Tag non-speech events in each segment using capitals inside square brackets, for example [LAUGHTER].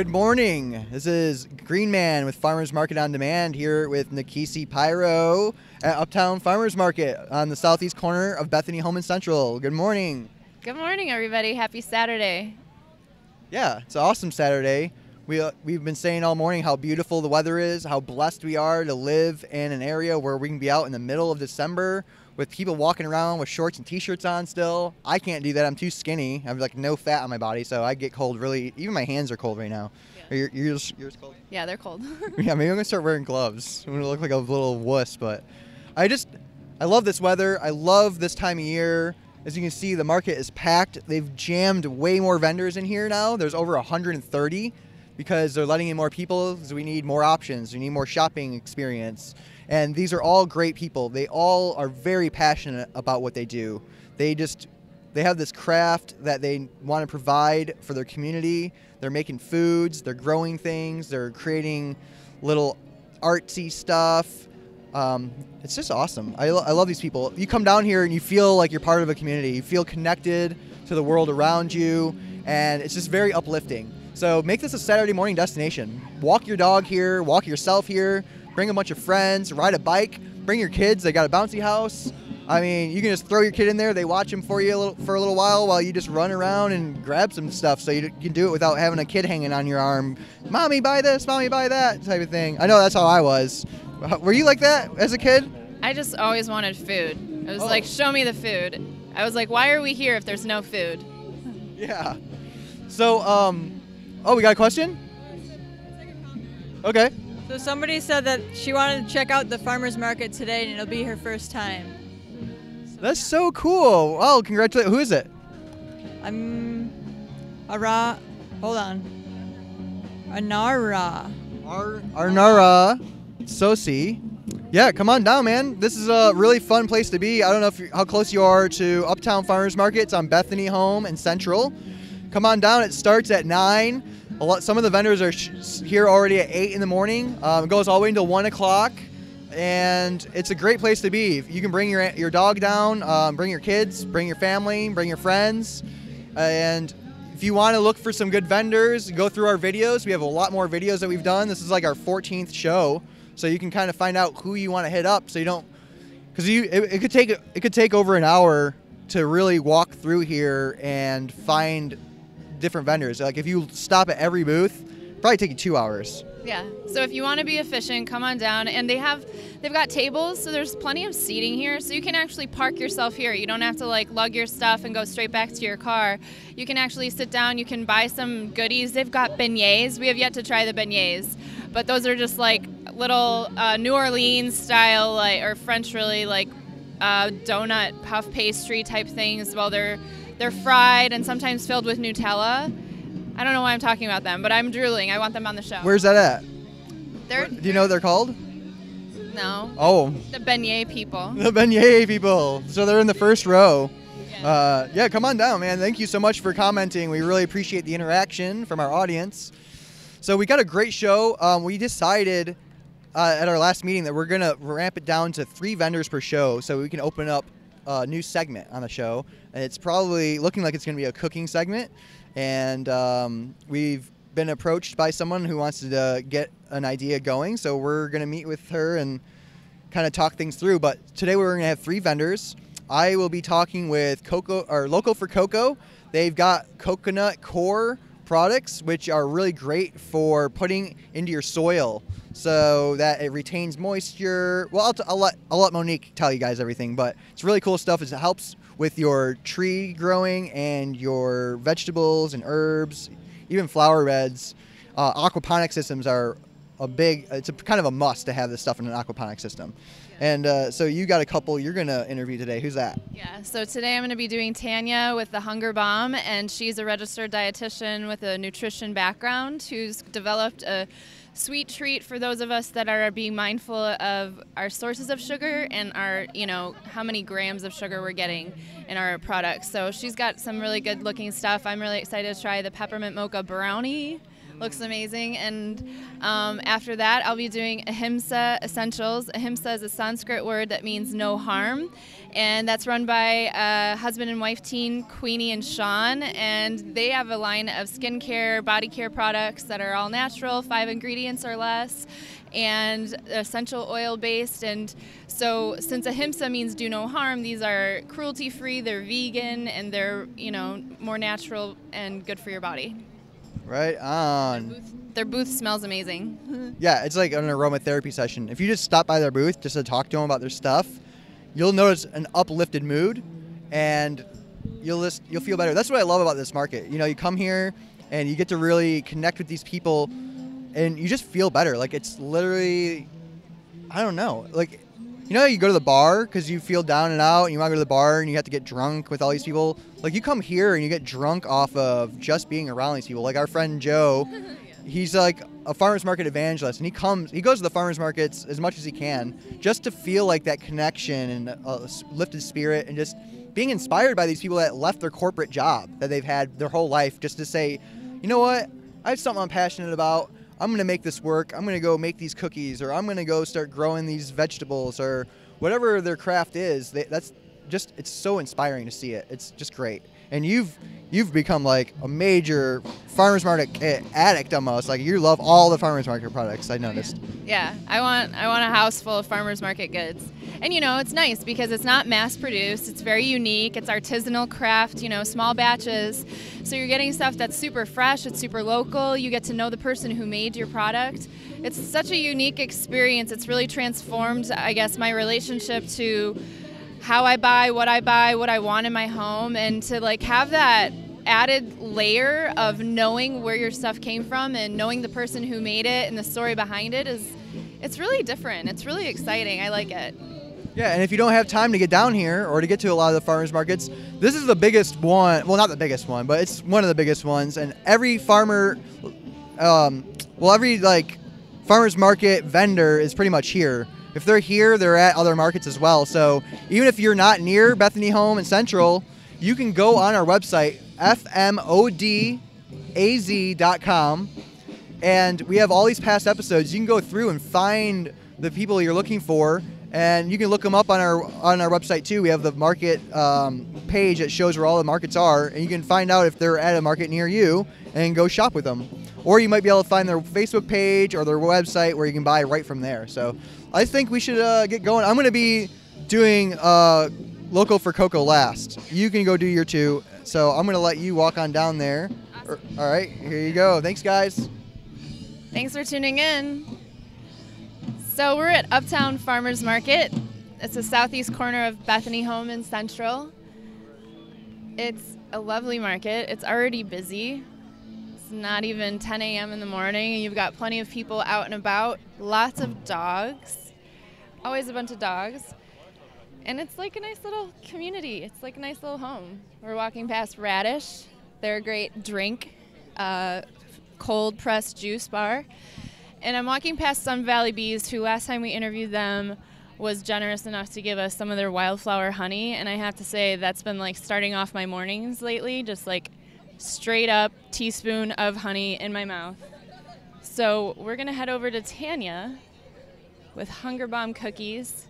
Good morning. This is Green Man with Farmers Market on Demand here with Nkisi Pyro at Uptown Farmers Market on the southeast corner of Bethany Home and Central. Good morning. Good morning, everybody. Happy Saturday. Yeah, it's an awesome Saturday. We, uh, we've been saying all morning how beautiful the weather is, how blessed we are to live in an area where we can be out in the middle of December with people walking around with shorts and t-shirts on still. I can't do that. I'm too skinny. I have like no fat on my body, so I get cold really. Even my hands are cold right now. Yeah. Are your, yours, yours cold? Yeah, they're cold. [LAUGHS] yeah, maybe I'm gonna start wearing gloves. I'm gonna look like a little wuss, but I just I love this weather. I love this time of year. As you can see, the market is packed. They've jammed way more vendors in here now. There's over 130 because they're letting in more people because we need more options. We need more shopping experience. And these are all great people. They all are very passionate about what they do. They just they have this craft that they want to provide for their community. They're making foods, they're growing things, they're creating little artsy stuff. Um, it's just awesome. I, lo- I love these people. You come down here and you feel like you're part of a community. You feel connected to the world around you, and it's just very uplifting. So make this a Saturday morning destination. Walk your dog here, walk yourself here, bring a bunch of friends, ride a bike, bring your kids. They got a bouncy house. I mean, you can just throw your kid in there. They watch him for you a little, for a little while while you just run around and grab some stuff. So you can do it without having a kid hanging on your arm. Mommy, buy this. Mommy, buy that. Type of thing. I know that's how I was. Were you like that as a kid? I just always wanted food. It was Oh. like, show me the food. I was like, why are we here if there's no food? [LAUGHS] Yeah. So, um, oh, we got a question? Okay. So somebody said that she wanted to check out the farmers market today and it'll be her first time. That's so cool. Oh, congratulate. Who is it? I'm Ara. Hold on. Anara. Ar- Arnara Sosi. Yeah, come on down, man. This is a really fun place to be. I don't know if how close you are to Uptown Farmers Market. It's on Bethany Home and Central. Come on down. It starts at nine. A lot. Some of the vendors are here already at eight in the morning. Um, it goes all the way until one o'clock, and it's a great place to be. You can bring your your dog down, um, bring your kids, bring your family, bring your friends, and if you want to look for some good vendors, go through our videos. We have a lot more videos that we've done. This is like our 14th show, so you can kind of find out who you want to hit up. So you don't, because you it, it could take it could take over an hour to really walk through here and find different vendors. Like if you stop at every booth, probably take you two hours. Yeah. So if you want to be efficient, come on down. And they have, they've got tables, so there's plenty of seating here. So you can actually park yourself here. You don't have to like lug your stuff and go straight back to your car. You can actually sit down. You can buy some goodies. They've got beignets. We have yet to try the beignets, but those are just like little uh, New Orleans style, like or French really like uh, donut puff pastry type things. Well, they're they're fried and sometimes filled with Nutella. I don't know why I'm talking about them, but I'm drooling. I want them on the show. Where's that at? They're, Do you know what they're called? no, Oh, the beignet people. the beignet people. So they're in the first row. Yeah. Uh, yeah, come on down, man. Thank you so much for commenting. We really appreciate the interaction from our audience. So we got a great show. Um, we decided uh, at our last meeting that we're gonna ramp it down to three vendors per show, so we can open up a new segment on the show. And it's probably looking like it's gonna be a cooking segment. And um, we've been approached by someone who wants to uh, get an idea going, so we're gonna meet with her and kind of talk things through. But today we're going to have three vendors. I will be talking with Coco or Loco for Coco. They've got coconut coir products, which are really great for putting into your soil so that it retains moisture. Well, I'll, t- I'll let I'll let Monique tell you guys everything, but it's really cool stuff. Is It helps with your tree growing and your vegetables and herbs, even flower beds. Uh, aquaponic systems are a big it's a kind of a must to have this stuff in an aquaponic system and uh, so you got a couple you're gonna interview today who's that Yeah, so today I'm going to be doing Tanya with the Hunger Bomb, and she's a registered dietitian with a nutrition background who's developed a sweet treat for those of us that are being mindful of our sources of sugar and our, you know, how many grams of sugar we're getting in our products. So she's got some really good looking stuff. I'm really excited to try the peppermint mocha brownie looks amazing. And um, after that, I'll be doing Ahimsa Essentials. Ahimsa is a Sanskrit word that means no harm. And that's run by uh, husband and wife team, Queenie and Sean. And they have a line of skincare, body care products that are all natural, five ingredients or less, and essential oil based. And so, since Ahimsa means do no harm, these are cruelty free, they're vegan, and they're, you know, more natural and good for your body. Right on. Their booth smells amazing. [LAUGHS] Yeah, it's like an aromatherapy session. If you just stop by their booth just to talk to them about their stuff, you'll notice an uplifted mood, and you'll just you'll feel better. That's what I love about this market. You know, you come here and you get to really connect with these people, and you just feel better. Like it's literally, I don't know, like. You know, how you go to the bar because you feel down and out, and you want to go to the bar and you have to get drunk with all these people. Like you come here and you get drunk off of just being around these people. Like our friend Joe, [LAUGHS] he's like a farmers market evangelist and he comes he goes to the farmers markets as much as he can just to feel like that connection and a lifted spirit and just being inspired by these people that left their corporate job that they've had their whole life just to say you know what i have something i'm passionate about i'm going to make this work. I'm going to go make these cookies or i'm going to go start growing these vegetables or whatever their craft is. They, that's just it's so inspiring to see it. It's just great and you've you've become like a major farmers market addict almost. Like you love all the farmers market products. I noticed. Yeah, I want I want a house full of farmers market goods. And you know, it's nice because it's not mass produced. It's very unique. It's artisanal craft, you know, small batches. So you're getting stuff that's super fresh, it's super local. You get to know the person who made your product. It's such a unique experience. It's really transformed, I guess, my relationship to how I buy, what I buy, what I want in my home, and to like have that added layer of knowing where your stuff came from and knowing the person who made it and the story behind it is it's really different. It's really exciting. I like it. Yeah, and if you don't have time to get down here or to get to a lot of the farmers markets, this is the biggest one. Well, not the biggest one, but it's one of the biggest ones. And every farmer, um, well, every like farmers market vendor is pretty much here if they're here, they're at other markets as well. So even if you're not near Bethany Home and Central, you can go on our website, fmodaz.com, and we have all these past episodes. You can go through and find the people you're looking for, and you can look them up on our on our website too. We have the market um, page that shows where all the markets are, and you can find out if they're at a market near you and go shop with them. Or you might be able to find their Facebook page or their website where you can buy right from there. So I think we should uh, get going. I'm going to be doing uh, Loco for Coco last. You can go do your two. So I'm going to let you walk on down there. Awesome. All right, here you go. Thanks, guys. Thanks for tuning in. So we're at Uptown Farmers Market. It's the southeast corner of Bethany Home in Central. It's a lovely market. It's already busy. It's not even 10 a.m. in the morning, and you've got plenty of people out and about. Lots of dogs always a bunch of dogs. And it's like a nice little community. It's like a nice little home. We're walking past Radish. They're a great drink, uh, cold pressed juice bar. And I'm walking past Sun Valley Bees, who last time we interviewed them was generous enough to give us some of their wildflower honey. And I have to say, that's been like starting off my mornings lately, just like straight up teaspoon of honey in my mouth. So we're going to head over to Tanya with Hunger Bomb cookies.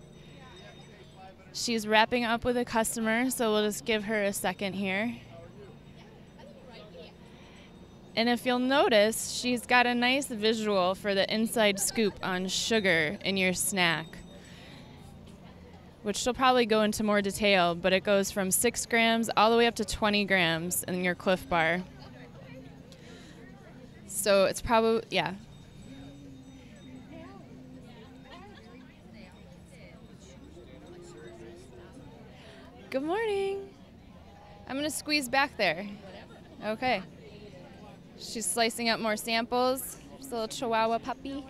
She's wrapping up with a customer, so we'll just give her a second here. And if you'll notice, she's got a nice visual for the inside scoop on sugar in your snack, which she'll probably go into more detail, but it goes from 6 grams all the way up to 20 grams in your Clif Bar. So it's probably, yeah, Good morning. I'm going to squeeze back there. Okay. She's slicing up more samples. Just a little chihuahua puppy.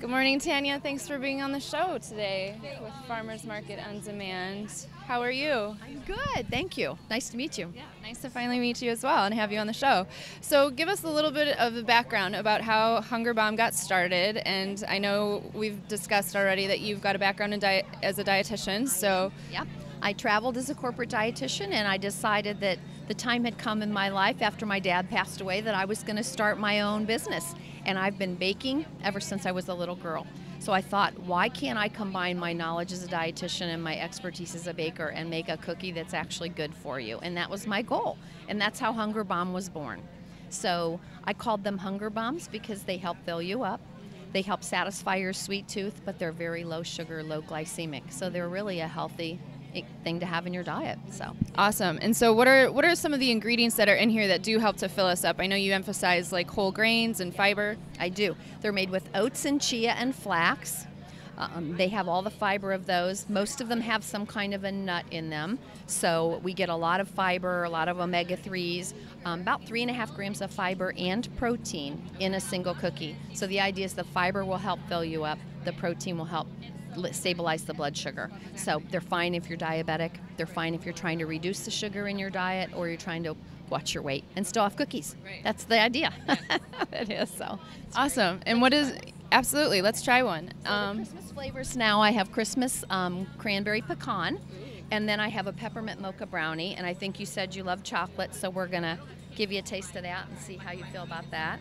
Good morning, Tanya. Thanks for being on the show today with Farmers Market on Demand. How are you? I'm good, thank you. Nice to meet you. Yeah, nice to finally meet you as well and have you on the show. So, give us a little bit of the background about how Hunger Bomb got started. And I know we've discussed already that you've got a background in diet as a dietitian. So, yeah. I traveled as a corporate dietitian, and I decided that the time had come in my life after my dad passed away that I was going to start my own business. And I've been baking ever since I was a little girl. So I thought, why can't I combine my knowledge as a dietitian and my expertise as a baker and make a cookie that's actually good for you? And that was my goal. And that's how Hunger Bomb was born. So I called them Hunger Bombs because they help fill you up. They help satisfy your sweet tooth, but they're very low sugar, low glycemic. So they're really a healthy thing to have in your diet. So awesome. And so, what are what are some of the ingredients that are in here that do help to fill us up? I know you emphasize like whole grains and fiber. I do. They're made with oats and chia and flax. Um, they have all the fiber of those. Most of them have some kind of a nut in them. So we get a lot of fiber, a lot of omega 3s, um, about three and a half grams of fiber and protein in a single cookie. So the idea is the fiber will help fill you up, the protein will help stabilize the blood sugar. So they're fine if you're diabetic. They're fine if you're trying to reduce the sugar in your diet or you're trying to watch your weight and still have cookies. Right. That's the idea. [LAUGHS] it is so. Awesome. And what is absolutely? Let's try one. So um, Christmas flavors now. I have Christmas um, cranberry pecan, and then I have a peppermint mocha brownie. And I think you said you love chocolate, so we're gonna give you a taste of that and see how you feel about that.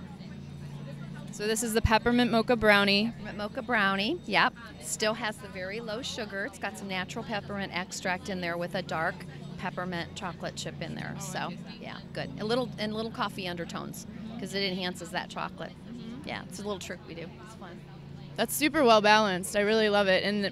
So this is the peppermint mocha brownie. Peppermint mocha brownie. Yep. Still has the very low sugar. It's got some natural peppermint extract in there with a dark peppermint chocolate chip in there. So yeah, good. A little and little coffee undertones because it enhances that chocolate. Mm-hmm. Yeah, it's a little trick we do. It's fun. That's super well balanced. I really love it. And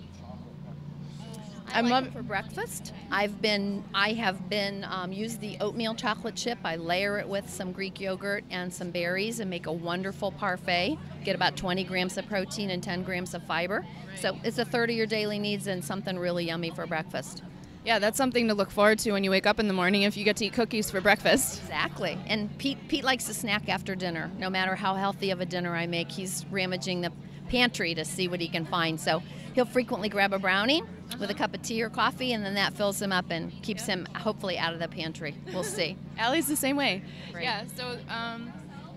I I'm like for breakfast. I've been, I have been um, use the oatmeal chocolate chip. I layer it with some Greek yogurt and some berries and make a wonderful parfait. Get about 20 grams of protein and 10 grams of fiber. So it's a third of your daily needs and something really yummy for breakfast. Yeah, that's something to look forward to when you wake up in the morning if you get to eat cookies for breakfast. Exactly. And Pete, Pete likes a snack after dinner. No matter how healthy of a dinner I make, he's ramaging the pantry to see what he can find. So he'll frequently grab a brownie with a cup of tea or coffee, and then that fills him up and keeps him hopefully out of the pantry. We'll see. [LAUGHS] Allie's the same way. Right. Yeah. So, um,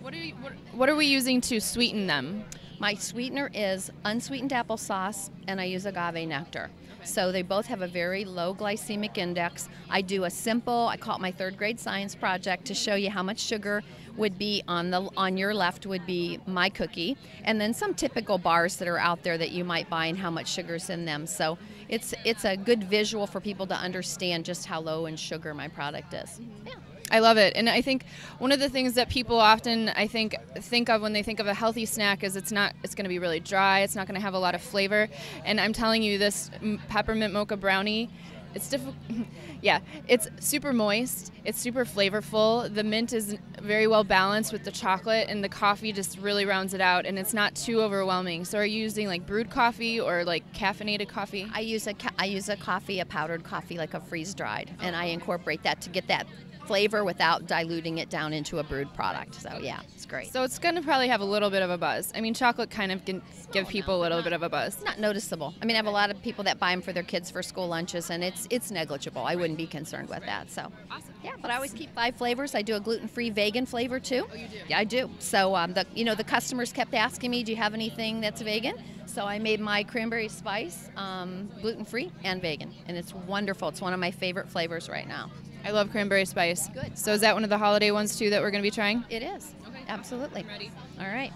what are we, what, what are we using to sweeten them? My sweetener is unsweetened applesauce, and I use agave nectar. So they both have a very low glycemic index. I do a simple, I call it my third grade science project to show you how much sugar would be on the on your left would be my cookie and then some typical bars that are out there that you might buy and how much sugar's in them. So it's it's a good visual for people to understand just how low in sugar my product is. Mm-hmm. Yeah. I love it. And I think one of the things that people often I think think of when they think of a healthy snack is it's not it's going to be really dry, it's not going to have a lot of flavor. And I'm telling you this mm, peppermint mocha brownie it's difficult. [LAUGHS] yeah, it's super moist. It's super flavorful. The mint is very well balanced with the chocolate, and the coffee just really rounds it out. And it's not too overwhelming. So, are you using like brewed coffee or like caffeinated coffee? I use a ca- I use a coffee, a powdered coffee, like a freeze dried, and I incorporate that to get that flavor without diluting it down into a brewed product. So yeah, it's great. So it's going to probably have a little bit of a buzz. I mean, chocolate kind of can give people a little bit of a buzz. Not noticeable. I mean, I have a lot of people that buy them for their kids for school lunches, and it's it's negligible. I wouldn't be concerned with that. So awesome. yeah, but I always keep five flavors. I do a gluten-free vegan flavor too. Oh, you do? Yeah, I do. So um, the you know the customers kept asking me, do you have anything that's vegan? So I made my cranberry spice um, gluten-free and vegan, and it's wonderful. It's one of my favorite flavors right now. I love cranberry spice. Good. So is that one of the holiday ones too that we're going to be trying? It is. Okay. Absolutely. I'm ready. All right.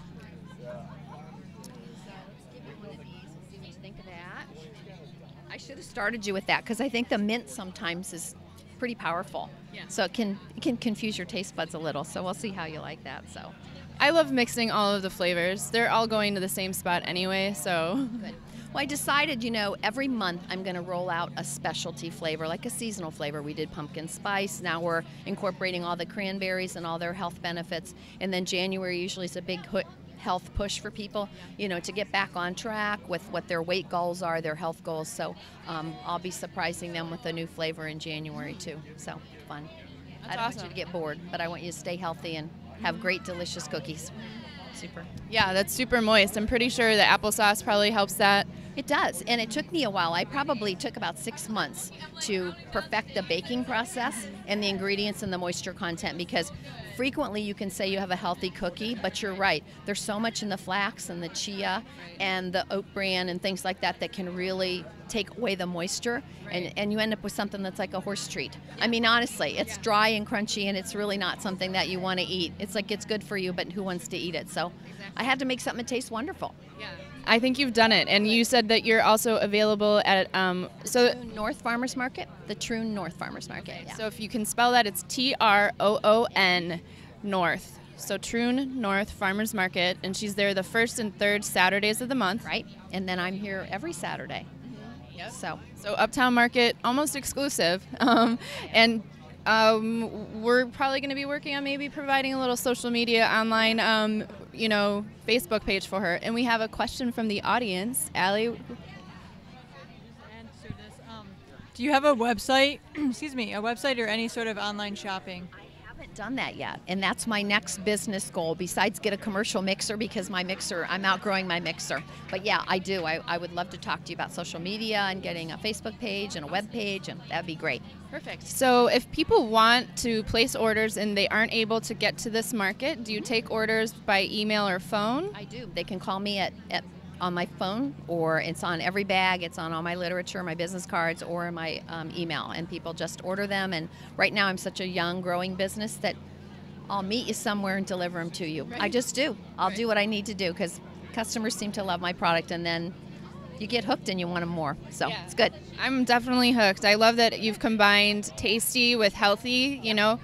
I should have started you with that because I think the mint sometimes is pretty powerful. Yeah. So it can it can confuse your taste buds a little. So we'll see how you like that. So. I love mixing all of the flavors. They're all going to the same spot anyway, so. Good. Well, I decided, you know, every month I'm going to roll out a specialty flavor, like a seasonal flavor. We did pumpkin spice. Now we're incorporating all the cranberries and all their health benefits. And then January usually is a big health push for people, you know, to get back on track with what their weight goals are, their health goals. So um, I'll be surprising them with a new flavor in January too. So fun. That's I don't awesome. want you to get bored, but I want you to stay healthy and have great, delicious cookies. Super. Yeah, that's super moist. I'm pretty sure the applesauce probably helps that It does, and it took me a while. I probably took about six months to perfect the baking process and the ingredients and the moisture content because frequently you can say you have a healthy cookie, but you're right. There's so much in the flax and the chia and the oat bran and things like that that can really take away the moisture, and, and you end up with something that's like a horse treat. I mean, honestly, it's dry and crunchy, and it's really not something that you want to eat. It's like it's good for you, but who wants to eat it? So I had to make something that tastes wonderful. I think you've done it, and you said that you're also available at um, so. North Farmers Market, the Troon North Farmers Market. Yeah. So if you can spell that, it's T R O O N North. So Troon North Farmers Market, and she's there the first and third Saturdays of the month. right? And then I'm here every Saturday. Yep. So So Uptown Market, almost exclusive, [LAUGHS] um, and um, we're probably going to be working on maybe providing a little social media online, um, you know, Facebook page for her. And we have a question from the audience, Allie. Do you have a website? [CLEARS THROAT] excuse me, a website or any sort of online shopping? Haven't done that yet, and that's my next business goal. Besides, get a commercial mixer because my mixer, I'm outgrowing my mixer. But yeah, I do. I, I would love to talk to you about social media and getting a Facebook page and a web page, and that'd be great. Perfect. So if people want to place orders and they aren't able to get to this market, do you mm-hmm. take orders by email or phone? I do. They can call me at, at on my phone, or it's on every bag. It's on all my literature, my business cards, or my um, email, and people just order them. And right now, I'm such a young, growing business that I'll meet you somewhere and deliver them to you. I just do. I'll Right. do what I need to do because customers seem to love my product, and then you get hooked and you want them more. So Yeah. it's good. I'm definitely hooked. I love that you've combined tasty with healthy, you know.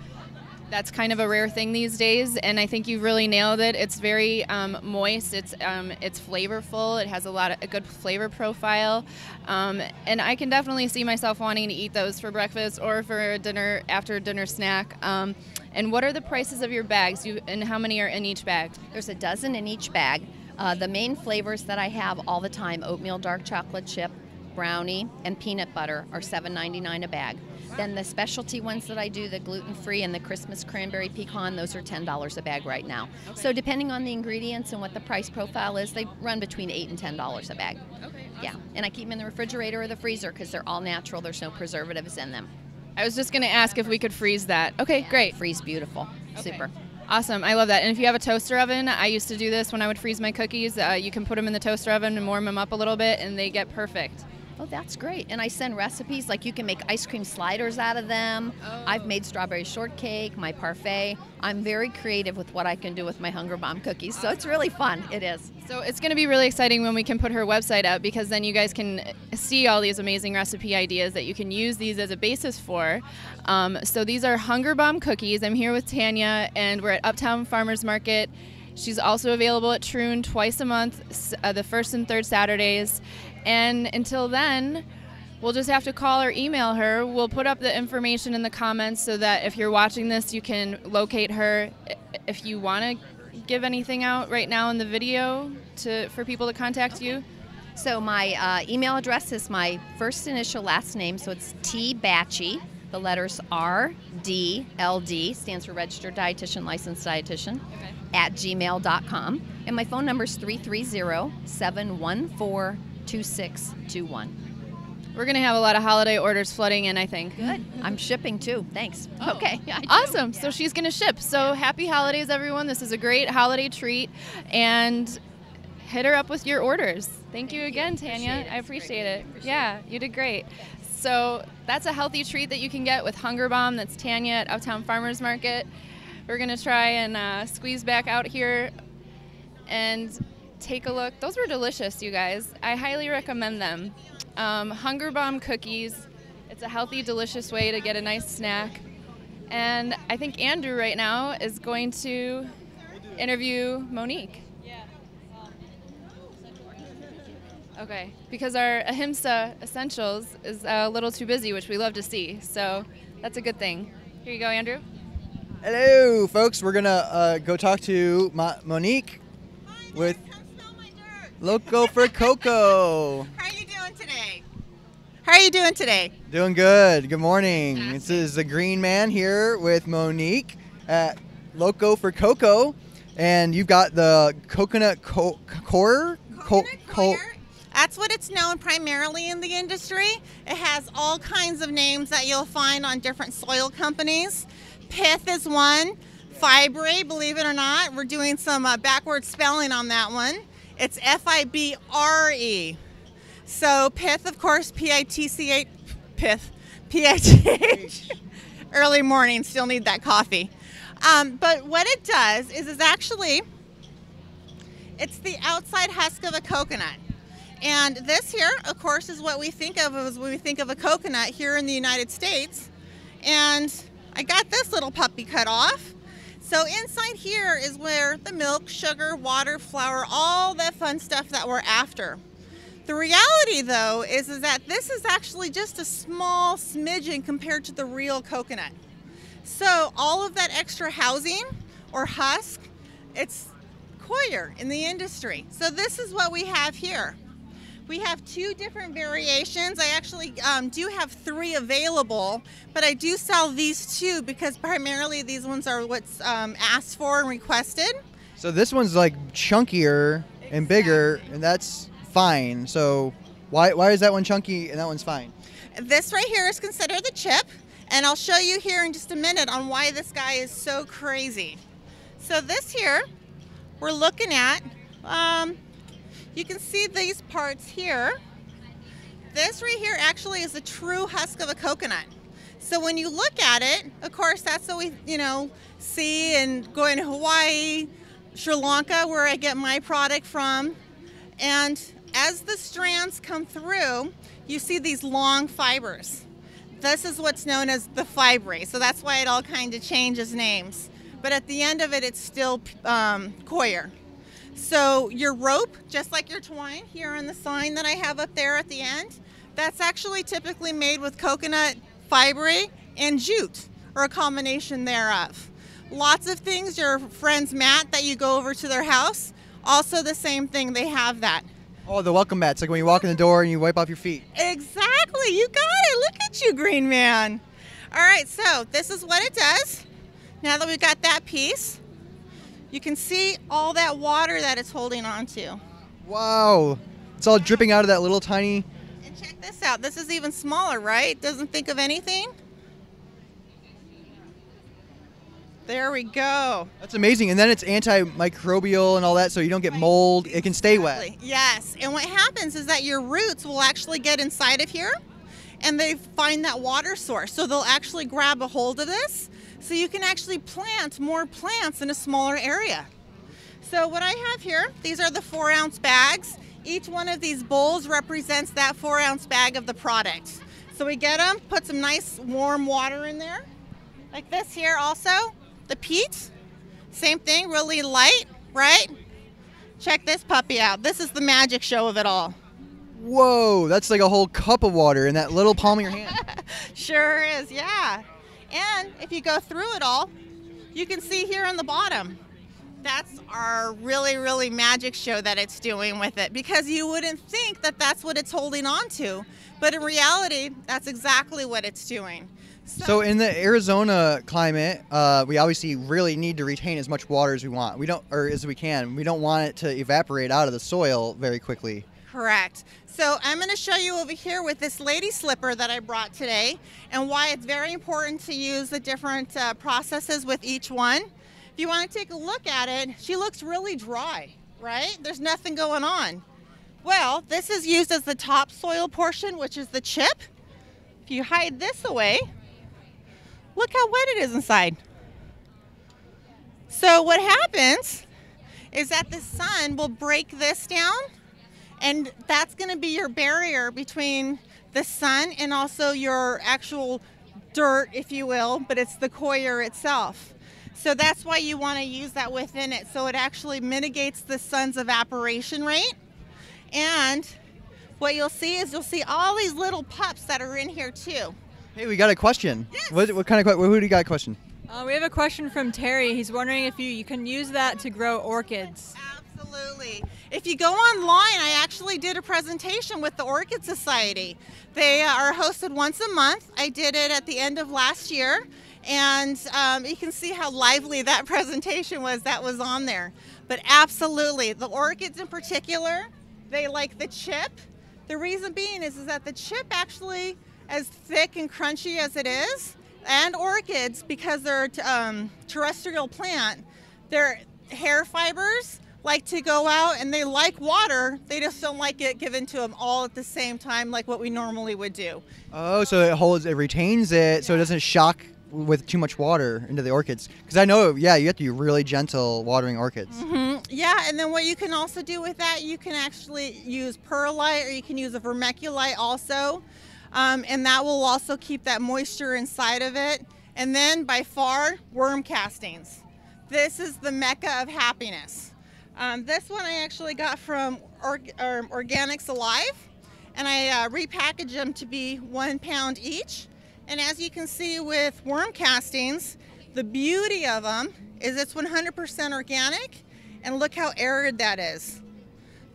That's kind of a rare thing these days, and I think you really nailed it. It's very um, moist. It's um, it's flavorful. It has a lot of a good flavor profile, um, and I can definitely see myself wanting to eat those for breakfast or for a dinner after dinner snack. Um, and what are the prices of your bags? You and how many are in each bag? There's a dozen in each bag. Uh, the main flavors that I have all the time oatmeal dark chocolate chip, brownie, and peanut butter are $7.99 a bag. Then the specialty ones that I do, the gluten free and the Christmas cranberry pecan, those are $10 a bag right now. So depending on the ingredients and what the price profile is, they run between 8 and $10 a bag. Okay. Yeah, and I keep them in the refrigerator or the freezer because they're all natural. There's no preservatives in them. I was just gonna ask if we could freeze that. Okay, great. Freeze beautiful. Okay. Super. Awesome. I love that. And if you have a toaster oven, I used to do this when I would freeze my cookies. Uh, you can put them in the toaster oven and warm them up a little bit, and they get perfect. Oh, that's great. And I send recipes like you can make ice cream sliders out of them. I've made strawberry shortcake, my parfait. I'm very creative with what I can do with my Hunger Bomb cookies. So it's really fun. It is. So it's going to be really exciting when we can put her website up because then you guys can see all these amazing recipe ideas that you can use these as a basis for. Um, so these are Hunger Bomb cookies. I'm here with Tanya, and we're at Uptown Farmers Market. She's also available at Troon twice a month, uh, the first and third Saturdays. And until then, we'll just have to call or email her. We'll put up the information in the comments so that if you're watching this, you can locate her. If you want to give anything out right now in the video to for people to contact you. So my uh, email address is my first initial last name. So it's T Batchy. The letters R D L D stands for Registered Dietitian, Licensed Dietitian. At gmail.com. And my phone number is 330 714 2621. We're gonna have a lot of holiday orders flooding in, I think. Good. I'm shipping too. Thanks. Okay. [LAUGHS] I do. Awesome. So she's gonna ship. So happy holidays, everyone. This is a great holiday treat, and hit her up with your orders. Thank, you again, Tanya. I appreciate it. Yeah, you did great. So that's a healthy treat that you can get with Hunger Bomb. That's Tanya at Uptown Farmers Market. We're gonna try and uh, squeeze back out here and take a look. Those were delicious, you guys. I highly recommend them. Um, Hunger Bomb cookies. It's a healthy, delicious way to get a nice snack. And I think Andrew right now is going to interview Monique. Yeah. Okay, because our Ahimsa Essentials is a little too busy, which we love to see. So that's a good thing. Here you go, Andrew. Hello, folks. We're gonna uh, go talk to Mo- Monique with Loco for Coco. How are you doing today? How are you doing today? Doing good. Good morning. This is the Green Man here with Monique at Loco for Coco, and you've got the coconut co- coir. Coconut co- That's what it's known primarily in the industry. It has all kinds of names that you'll find on different soil companies. Pith is one. Fibre, believe it or not, we're doing some uh, backward spelling on that one. It's F I B R E. So pith, of course, P I T C H, pith, P I T H. [LAUGHS] Early morning, still need that coffee. Um, but what it does is, is actually, it's the outside husk of a coconut. And this here, of course, is what we think of as when we think of a coconut here in the United States. And I got this little puppy cut off. So inside here is where the milk, sugar, water, flour, all that fun stuff that we're after. The reality though is, is that this is actually just a small smidgen compared to the real coconut. So all of that extra housing or husk, it's coir in the industry. So this is what we have here. We have two different variations. I actually um, do have three available, but I do sell these two because primarily these ones are what's um, asked for and requested. So this one's like chunkier and bigger, and that's fine. So why why is that one chunky and that one's fine? This right here is considered the chip, and I'll show you here in just a minute on why this guy is so crazy. So this here, we're looking at, um, you can see these parts here. This right here actually is a true husk of a coconut. So when you look at it, of course, that's what we, you know, see and going to Hawaii, Sri Lanka, where I get my product from. And as the strands come through, you see these long fibers. This is what's known as the fibre. So that's why it all kind of changes names. But at the end of it, it's still um, coir. So your rope, just like your twine here on the sign that I have up there at the end, that's actually typically made with coconut fibre and jute, or a combination thereof. Lots of things, your friend's mat that you go over to their house, also the same thing, they have that. Oh, the welcome mats, like when you walk in the door and you wipe off your feet. Exactly, you got it. Look at you, Green Man. All right, so this is what it does. Now that we've got that piece, you can see all that water that it's holding on to. Wow, it's all dripping out of that little tiny. And check this out. This is even smaller, right? Doesn't think of anything. There we go. That's amazing. And then it's antimicrobial and all that, so you don't get mold. It can stay wet. Exactly. Yes. And what happens is that your roots will actually get inside of here and they find that water source. So they'll actually grab a hold of this so you can actually plant more plants in a smaller area. So what I have here, these are the four ounce bags. Each one of these bowls represents that four ounce bag of the product. So we get them, put some nice warm water in there, like this here also. The peat, same thing, really light, right? Check this puppy out. This is the magic show of it all. Whoa, that's like a whole cup of water in that little palm of your hand. [LAUGHS] Sure is, yeah. And if you go through it all, you can see here on the bottom. That's our really, really magic show that it's doing with it because you wouldn't think that that's what it's holding on to. But in reality, that's exactly what it's doing. So in the Arizona climate, uh, we obviously really need to retain as much water as we want. We don't, or as we can. We don't want it to evaporate out of the soil very quickly. Correct. So I'm going to show you over here with this lady slipper that I brought today and why it's very important to use the different uh, processes with each one. If you want to take a look at it, she looks really dry, right? There's nothing going on. Well, this is used as the topsoil portion, which is the chip. If you hide this away, look how wet it is inside. So what happens is that the sun will break this down and that's going to be your barrier between the sun and also your actual dirt, if you will, but it's the coir itself. So that's why you want to use that within it so it actually mitigates the sun's evaporation rate. And what you'll see is you'll see all these little pups that are in here too. Hey, we got a question. Yes. What, what kind of que- who do you got a question? Uh, we have a question from Terry. He's wondering if you, you can use that to grow orchids. Absolutely. If you go online, I actually did a presentation with the Orchid Society. They are hosted once a month. I did it at the end of last year, and um, you can see how lively that [LAUGHS] presentation was that was on there. But absolutely, the orchids in particular, They like the chip. The reason being is, is that the chip actually, as thick and crunchy as it is, and orchids, because they're a um, terrestrial plant, their hair fibers like to go out and they like water. They just don't like it given to them all at the same time, like what we normally would do. Oh, so it holds, it retains it, so it doesn't shock with too much water into the orchids. Because I know, yeah, you have to be really gentle watering orchids. hmm Yeah, and then what you can also do with that, you can actually use perlite or you can use a vermiculite also. Um, and that will also keep that moisture inside of it. And then by far, worm castings. This is the mecca of happiness. Um, this one I actually got from Org- um, Organics Alive, and I uh, repackaged them to be one pound each. And as you can see with worm castings, the beauty of them is it's 100% organic, and look how arid that is.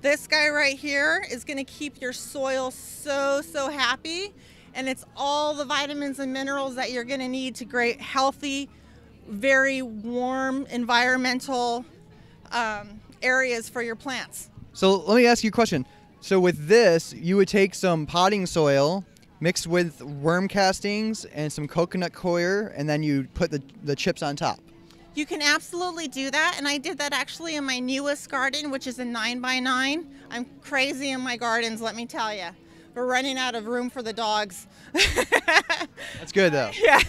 This guy right here is going to keep your soil so, so happy, and it's all the vitamins and minerals that you're going to need to create healthy, very warm environmental um, areas for your plants. So let me ask you a question. So with this, you would take some potting soil mixed with worm castings and some coconut coir, and then you put the, the chips on top. You can absolutely do that, and I did that actually in my newest garden, which is a nine by nine. I'm crazy in my gardens, let me tell you. We're running out of room for the dogs. [LAUGHS] That's good though. yeah.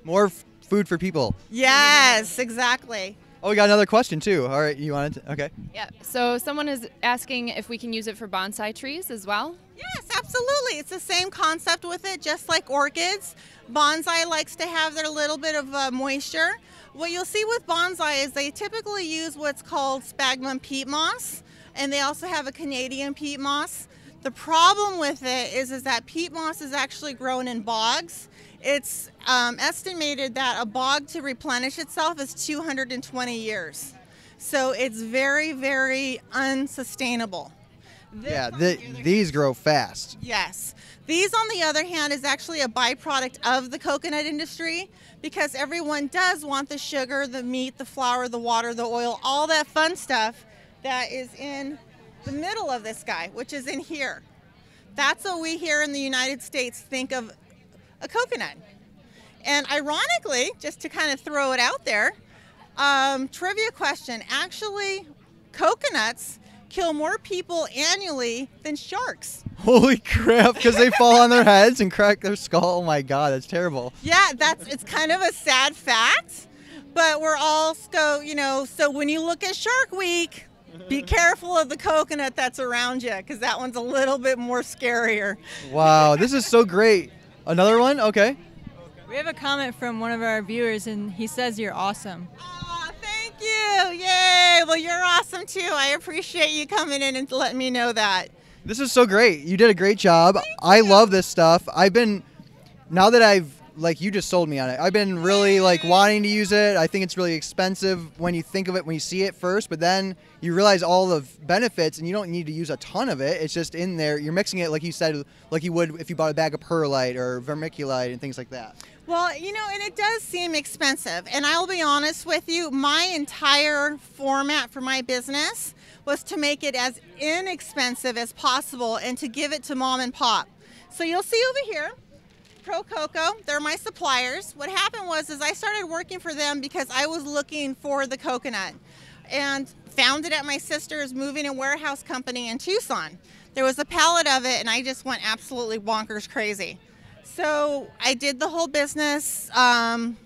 [LAUGHS] More f- food for people. yes, exactly. Oh, we got another question too. All right, you wanted to? Okay. Yeah. So someone is asking if we can use it for bonsai trees as well. Yes, absolutely. It's the same concept with it, just like orchids. Bonsai likes to have their little bit of uh, moisture. What you'll see with bonsai is they typically use what's called sphagnum peat moss, and they also have a Canadian peat moss. The problem with it is, is that peat moss is actually grown in bogs. It's um, estimated that a bog to replenish itself is 220 years. So it's very, very unsustainable. This Yeah, the, these grow fast. Yes. These, on the other hand, is actually a byproduct of the coconut industry because everyone does want the sugar, the meat, the flour, the water, the oil, all that fun stuff that is in the middle of this guy, which is in here. That's what we here in the United States think of a coconut. And ironically, just to kind of throw it out there, um, trivia question actually, coconuts kill more people annually than sharks. Holy crap! Because they fall on their heads and crack their skull. Oh my god, that's terrible. Yeah, that's it's kind of a sad fact, but we're all so you know. So when you look at Shark Week, be careful of the coconut that's around you because that one's a little bit more scarier. Wow, this is so great. Another one? Okay. We have a comment from one of our viewers, and he says you're awesome. Aw, thank you! Yay! Well, you're awesome too. I appreciate you coming in and letting me know that. This is so great. You did a great job. I love this stuff. I've been now that I've like you just sold me on it. I've been really like wanting to use it. I think it's really expensive when you think of it when you see it first, but then you realize all the benefits and you don't need to use a ton of it. It's just in there. You're mixing it like you said like you would if you bought a bag of perlite or vermiculite and things like that. Well, you know, and it does seem expensive. And I'll be honest with you, my entire format for my business was to make it as inexpensive as possible and to give it to mom and pop. So you'll see over here, Pro Coco, they're my suppliers. What happened was is I started working for them because I was looking for the coconut and found it at my sister's moving and warehouse company in Tucson. There was a pallet of it and I just went absolutely bonkers crazy. So I did the whole business um,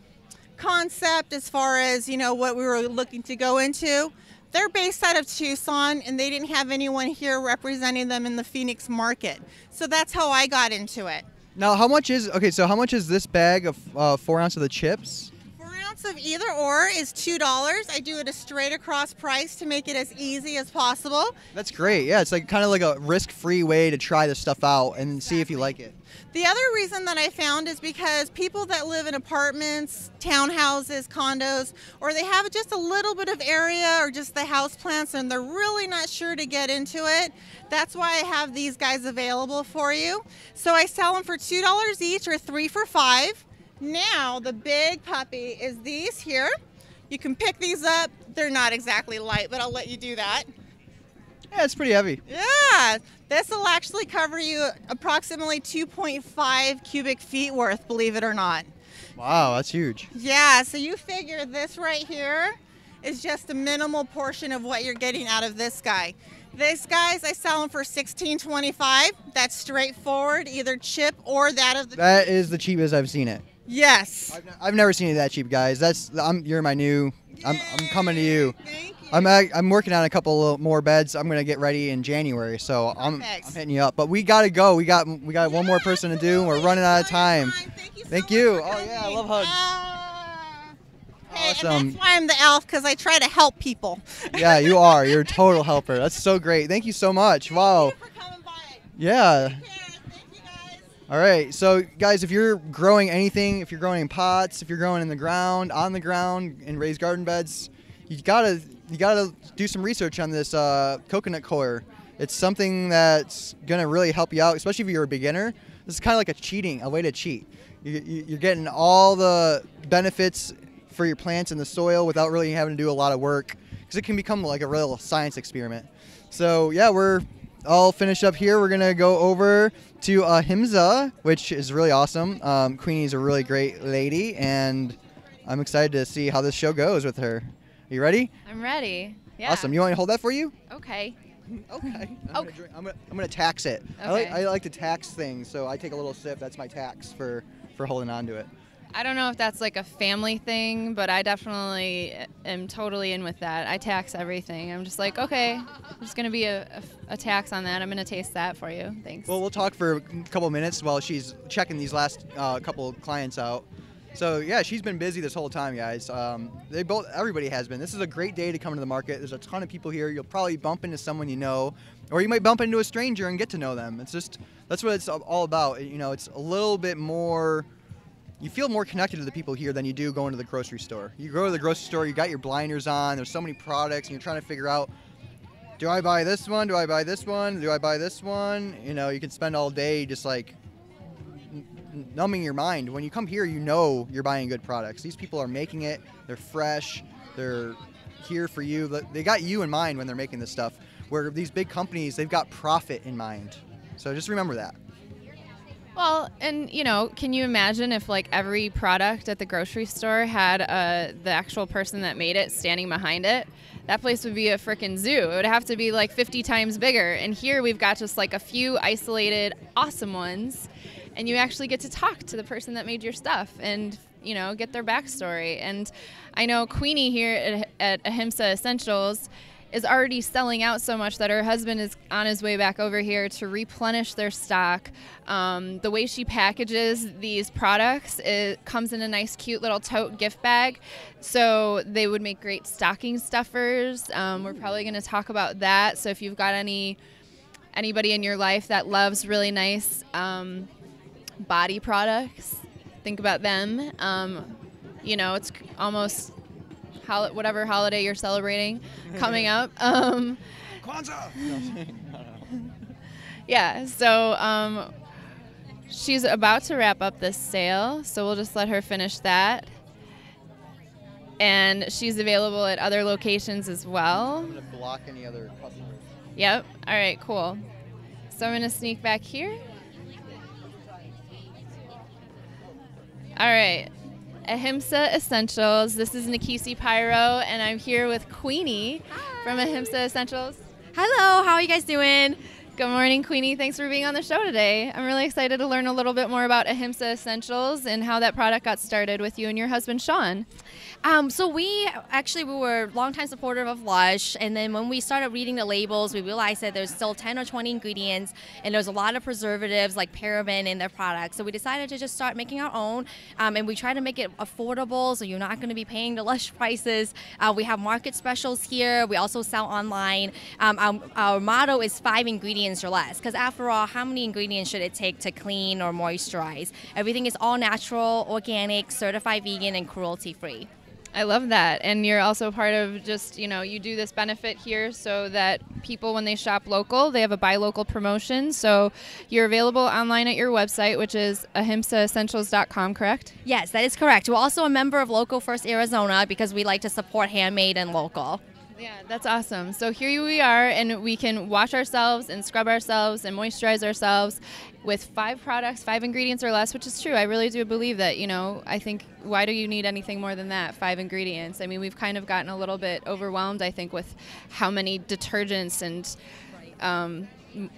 concept as far as you know what we were looking to go into. They're based out of Tucson, and they didn't have anyone here representing them in the Phoenix market. So that's how I got into it. Now, how much is okay? So, how much is this bag of uh, four ounce of the chips? Of either or is two dollars. I do it a straight across price to make it as easy as possible. That's great. Yeah, it's like kind of like a risk-free way to try this stuff out and see if you like it. The other reason that I found is because people that live in apartments, townhouses, condos, or they have just a little bit of area or just the house plants and they're really not sure to get into it. That's why I have these guys available for you. So I sell them for $2 each or 3 for 5. Now, the big puppy is these here. You can pick these up. They're not exactly light, but I'll let you do that. Yeah, it's pretty heavy. Yeah, this will actually cover you approximately 2.5 cubic feet worth, believe it or not. Wow, that's huge. Yeah, so you figure this right here is just a minimal portion of what you're getting out of this guy. This guys I sell them for 16.25. That's straightforward, either chip or that of the That is the cheapest I've seen it. Yes. I've, I've never seen it that cheap, guys. That's I'm you're my new. I'm, I'm coming to you. Thank you. I'm I'm working on a couple more beds. I'm gonna get ready in January, so I'm, I'm hitting you up. But we gotta go. We got we got one more person to do. and We're running out of time. Thank you. so Thank you. Oh, yeah, I love hugs. Ah. Hey, Awesome. and that's why I'm the elf because I try to help people. [LAUGHS] Yeah, you are. You're a total [LAUGHS] helper. That's so great. Thank you so much. Wow. Thank you for coming by. Yeah. Take care. Thank you guys. All right. So, guys, if you're growing anything, if you're growing in pots, if you're growing in the ground, on the ground, in raised garden beds, you gotta you gotta do some research on this uh, coconut coir. It's something that's gonna really help you out, especially if you're a beginner. This is kind of like a cheating, a way to cheat. You, you're getting all the benefits for your plants in the soil without really having to do a lot of work, because it can become like a real science experiment. So yeah, we're all finished up here. We're gonna go over to uh, Himza, which is really awesome. Um, Queenie's a really great lady, and I'm excited to see how this show goes with her. Are you ready? I'm ready. Yeah. Awesome. You want me to hold that for you? Okay. [LAUGHS] Okay. I'm, Okay. Gonna drink, I'm, gonna, I'm gonna tax it. I like Okay. I like to tax things, so I take a little sip. That's my tax for for holding on to it. I don't know if that's like a family thing, but I definitely am totally in with that. I tax everything. I'm just like, okay, there's going to be a, a, a tax on that. I'm going to taste that for you. Thanks. Well, we'll talk for a couple minutes while she's checking these last uh, couple clients out. So yeah, she's been busy this whole time, guys. Um, they both, everybody has been. This is a great day to come to the market. There's a ton of people here. You'll probably bump into someone you know, or you might bump into a stranger and get to know them. It's just that's what it's all about. You know, it's a little bit more. You feel more connected to the people here than you do going to the grocery store. You go to the grocery store, you got your blinders on. There's so many products, and you're trying to figure out do I buy this one? Do I buy this one? Do I buy this one? You know, you can spend all day just like numbing your mind. When you come here, you know you're buying good products. These people are making it. They're fresh. They're here for you. They got you in mind when they're making this stuff. Where these big companies, they've got profit in mind. So just remember that. Well, and you know, can you imagine if like every product at the grocery store had uh, the actual person that made it standing behind it? That place would be a freaking zoo. It would have to be like 50 times bigger. And here we've got just like a few isolated, awesome ones, and you actually get to talk to the person that made your stuff and you know get their backstory. And I know Queenie here at, at Ahimsa Essentials is already selling out so much that her husband is on his way back over here to replenish their stock. Um, the way she packages these products, it comes in a nice, cute little tote gift bag. So they would make great stocking stuffers. Um, we're probably going to talk about that. So if you've got any anybody in your life that loves really nice um, body products, think about them. Um, you know, it's almost hol- whatever holiday you're celebrating [LAUGHS] coming up. Um, [LAUGHS] yeah, so um, she's about to wrap up this sale, so we'll just let her finish that. And she's available at other locations as well. I'm gonna block any other customers. Yep. All right, cool. So I'm to sneak back here. All right. Ahimsa Essentials. This is Nkisi Pyro, and I'm here with Queenie from Ahimsa Essentials. Hello, how are you guys doing? Good morning, Queenie. Thanks for being on the show today. I'm really excited to learn a little bit more about Ahimsa Essentials and how that product got started with you and your husband, Sean. Um, so we actually we were longtime supporter of Lush, and then when we started reading the labels, we realized that there's still 10 or 20 ingredients, and there's a lot of preservatives like paraben in their products. So we decided to just start making our own, um, and we try to make it affordable, so you're not going to be paying the Lush prices. Uh, we have market specials here. We also sell online. Um, our, our motto is five ingredients or less, because after all, how many ingredients should it take to clean or moisturize? Everything is all natural, organic, certified vegan, and cruelty free. I love that. And you're also part of just, you know, you do this benefit here so that people, when they shop local, they have a buy local promotion. So you're available online at your website, which is ahimsaessentials.com, correct? Yes, that is correct. We're also a member of Local First Arizona because we like to support handmade and local. Yeah, that's awesome. So here we are, and we can wash ourselves and scrub ourselves and moisturize ourselves with five products, five ingredients or less, which is true. I really do believe that. You know, I think why do you need anything more than that? Five ingredients. I mean, we've kind of gotten a little bit overwhelmed, I think, with how many detergents and um,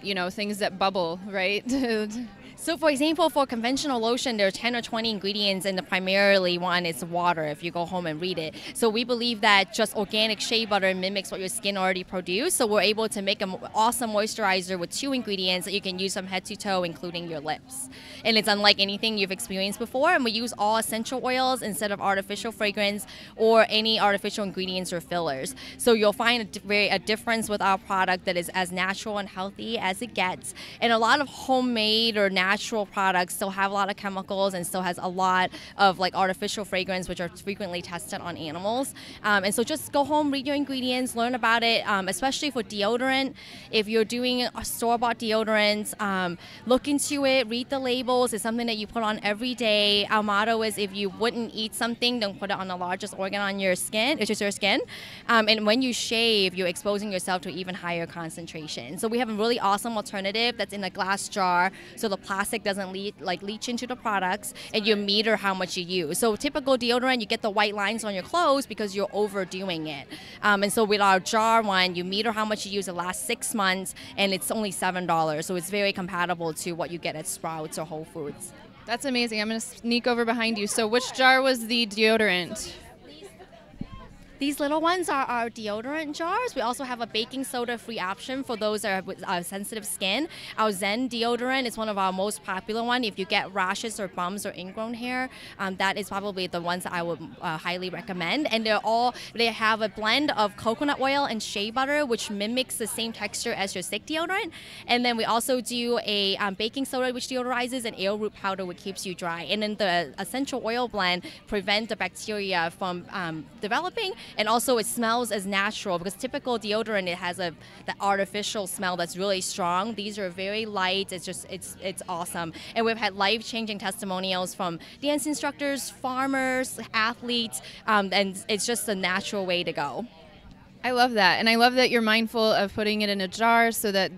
you know things that bubble, right? [LAUGHS] So, for example, for conventional lotion, there are 10 or 20 ingredients, and the primarily one is water if you go home and read it. So, we believe that just organic shea butter mimics what your skin already produced. So, we're able to make an awesome moisturizer with two ingredients that you can use from head to toe, including your lips. And it's unlike anything you've experienced before. And we use all essential oils instead of artificial fragrance or any artificial ingredients or fillers. So, you'll find a, very, a difference with our product that is as natural and healthy as it gets. And a lot of homemade or natural products still have a lot of chemicals and still has a lot of like artificial fragrance, which are frequently tested on animals. Um, and so just go home, read your ingredients, learn about it, um, especially for deodorant. If you're doing a store-bought deodorant, um, look into it, read the labels. It's something that you put on every day. Our motto is if you wouldn't eat something, don't put it on the largest organ on your skin, which is your skin. Um, and when you shave, you're exposing yourself to even higher concentration. So we have a really awesome alternative that's in a glass jar, so the plastic doesn't le- like leach into the products, and you meter how much you use. So typical deodorant, you get the white lines on your clothes because you're overdoing it. Um, and so with our jar one, you meter how much you use the last six months, and it's only seven dollars. So it's very compatible to what you get at Sprouts or Whole Foods. That's amazing. I'm going to sneak over behind you. So, which jar was the deodorant? These little ones are our deodorant jars. We also have a baking soda free option for those that are with uh, sensitive skin. Our Zen deodorant is one of our most popular one. If you get rashes or bumps or ingrown hair, um, that is probably the ones that I would uh, highly recommend. And they're all they have a blend of coconut oil and shea butter, which mimics the same texture as your stick deodorant. And then we also do a um, baking soda which deodorizes and arrowroot powder which keeps you dry. And then the essential oil blend prevents the bacteria from um, developing and also it smells as natural because typical deodorant it has a the artificial smell that's really strong these are very light it's just it's it's awesome and we've had life-changing testimonials from dance instructors farmers athletes um, and it's just a natural way to go I love that. And I love that you're mindful of putting it in a jar so that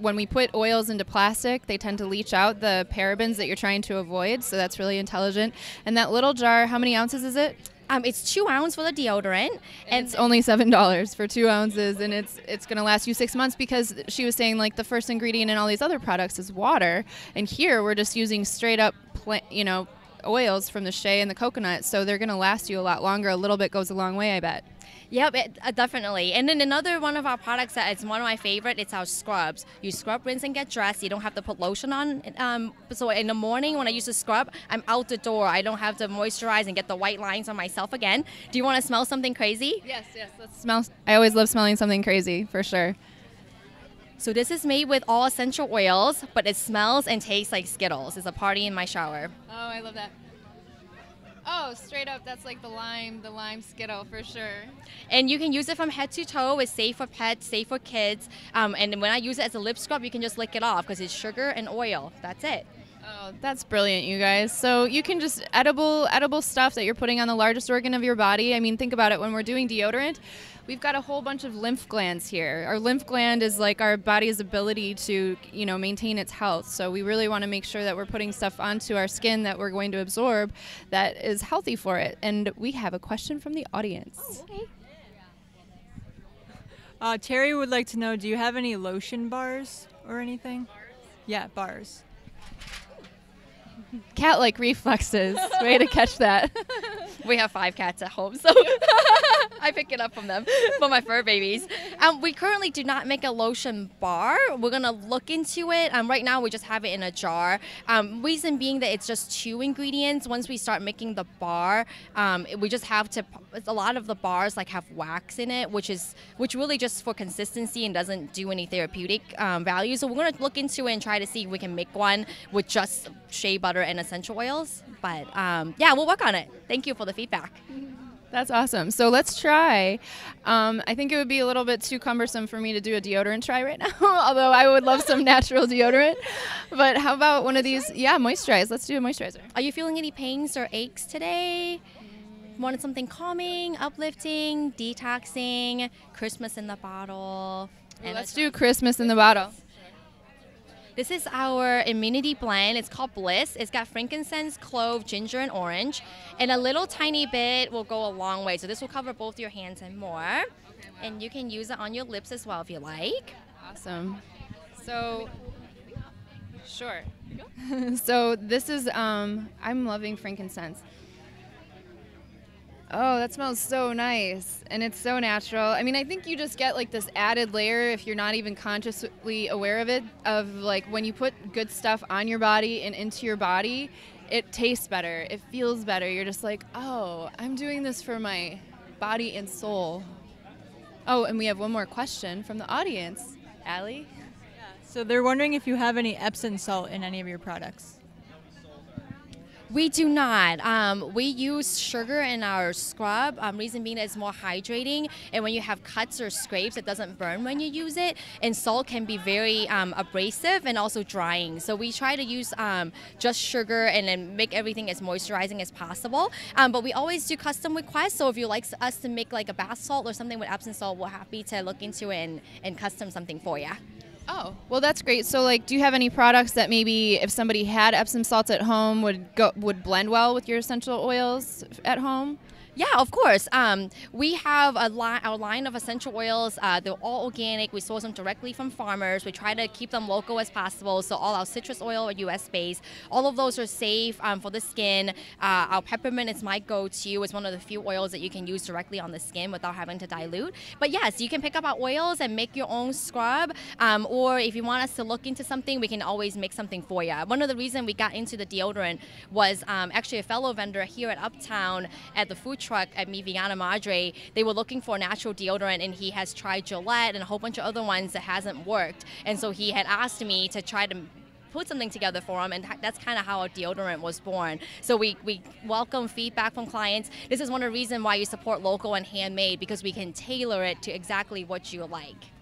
when we put oils into plastic, they tend to leach out the parabens that you're trying to avoid. So that's really intelligent. And that little jar, how many ounces is it? Um, it's two ounces for the deodorant And it's only seven dollars for two ounces, and it's it's gonna last you six months because she was saying like the first ingredient in all these other products is water, and here we're just using straight up, plant, you know, oils from the shea and the coconut, so they're gonna last you a lot longer. A little bit goes a long way, I bet. Yep, it, uh, definitely. And then another one of our products that is one of my favorite. It's our scrubs. You scrub, rinse, and get dressed. You don't have to put lotion on. Um, so in the morning when I use the scrub, I'm out the door. I don't have to moisturize and get the white lines on myself again. Do you want to smell something crazy? Yes, yes. That smells. I always love smelling something crazy for sure. So this is made with all essential oils, but it smells and tastes like Skittles. It's a party in my shower. Oh, I love that. Oh, straight up, that's like the lime, the lime skittle for sure. And you can use it from head to toe. It's safe for pets, safe for kids. Um, and when I use it as a lip scrub, you can just lick it off because it's sugar and oil. That's it. Oh, that's brilliant, you guys. So you can just edible edible stuff that you're putting on the largest organ of your body. I mean, think about it when we're doing deodorant, we've got a whole bunch of lymph glands here. Our lymph gland is like our body's ability to, you know, maintain its health. So we really want to make sure that we're putting stuff onto our skin that we're going to absorb that is healthy for it. And we have a question from the audience. Uh, Terry would like to know, do you have any lotion bars or anything? Yeah, bars. [LAUGHS] Cat like reflexes. Way to catch that. [LAUGHS] We have five cats at home, so [LAUGHS] I pick it up from them, from my fur babies. Um, we currently do not make a lotion bar. We're gonna look into it. Um, right now, we just have it in a jar. Um, reason being that it's just two ingredients. Once we start making the bar, um, we just have to. A lot of the bars like have wax in it, which is which really just for consistency and doesn't do any therapeutic um, value. So we're gonna look into it and try to see if we can make one with just shea butter and essential oils. But um, yeah, we'll work on it. Thank you for the feedback. That's awesome. So let's try. Um, I think it would be a little bit too cumbersome for me to do a deodorant try right [LAUGHS] now, although I would love some natural deodorant. But how about one of these? Yeah, moisturize. Let's do a moisturizer. Are you feeling any pains or aches today? wanted something calming, uplifting, detoxing, Christmas in the bottle. Well, let's do Christmas in the bottle. This is our immunity blend. It's called Bliss. It's got frankincense, clove, ginger, and orange. And a little tiny bit will go a long way. So this will cover both your hands and more. And you can use it on your lips as well if you like. Awesome. So, sure. [LAUGHS] so this is um, I'm loving frankincense. Oh, that smells so nice, and it's so natural. I mean, I think you just get like this added layer if you're not even consciously aware of it. Of like when you put good stuff on your body and into your body, it tastes better. It feels better. You're just like, oh, I'm doing this for my body and soul. Oh, and we have one more question from the audience. Allie? So they're wondering if you have any Epsom salt in any of your products. We do not. Um, we use sugar in our scrub. Um, reason being it's more hydrating, and when you have cuts or scrapes, it doesn't burn when you use it. And salt can be very um, abrasive and also drying. So we try to use um, just sugar and then make everything as moisturizing as possible. Um, but we always do custom requests. So if you like us to make like a bath salt or something with Epsom salt, we're happy to look into it and, and custom something for you. Oh, well, that's great. So, like, do you have any products that maybe if somebody had Epsom salts at home would go would blend well with your essential oils at home? Yeah, of course. Um, we have a line, our line of essential oils. Uh, they're all organic. We source them directly from farmers. We try to keep them local as possible. So all our citrus oil are U.S. based. All of those are safe um, for the skin. Uh, our peppermint is my go-to. It's one of the few oils that you can use directly on the skin without having to dilute. But yes, you can pick up our oils and make your own scrub. Um, or if you want us to look into something, we can always make something for you. One of the reasons we got into the deodorant was um, actually a fellow vendor here at Uptown at the food truck at Mi Vegana Madre, they were looking for a natural deodorant, and he has tried Gillette and a whole bunch of other ones that hasn't worked. And so he had asked me to try to put something together for him, and that's kind of how our deodorant was born. So we, we welcome feedback from clients. This is one of the reasons why you support local and handmade because we can tailor it to exactly what you like.